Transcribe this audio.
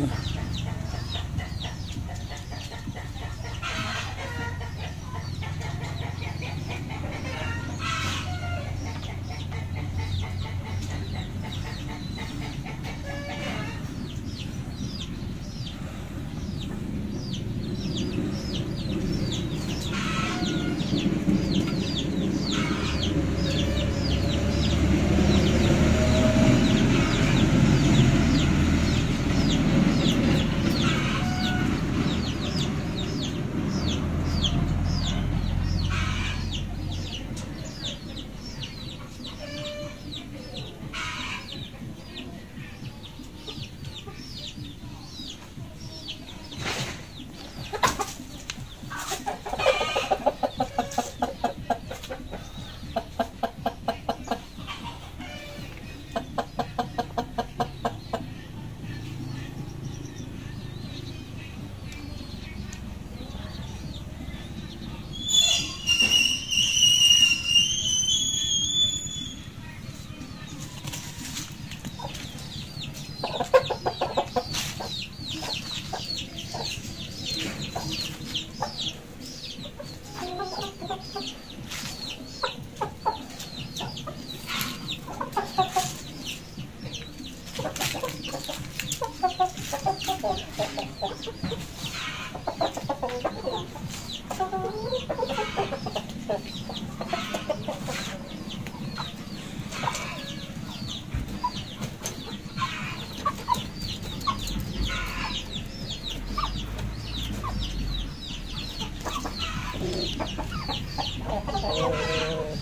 Yeah. フフフフ。